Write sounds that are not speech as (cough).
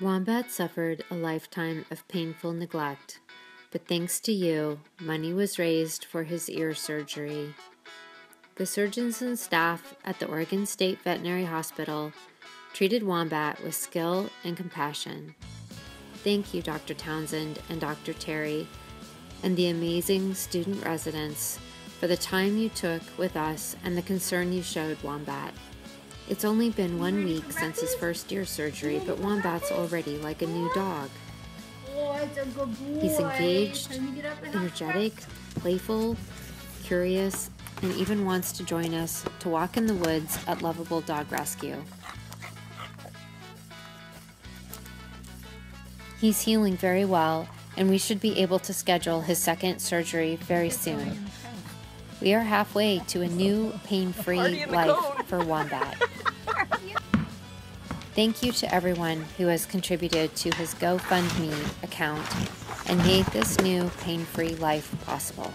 Wombat suffered a lifetime of painful neglect, but thanks to you, money was raised for his ear surgery. The surgeons and staff at the Oregon State Veterinary Hospital treated Wombat with skill and compassion. Thank you, Dr. Townsend and Dr. Terry, and the amazing student residents for the time you took with us and the concern you showed Wombat. It's only been one week since his first ear surgery, but Wombat's already like a new dog. He's engaged, energetic, playful, curious, and even wants to join us to walk in the woods at Luvable Dog Rescue. He's healing very well, and we should be able to schedule his second surgery very soon. We are halfway to a new pain free life for Wombat. (laughs) Thank you to everyone who has contributed to his GoFundMe account and made this new pain free life possible.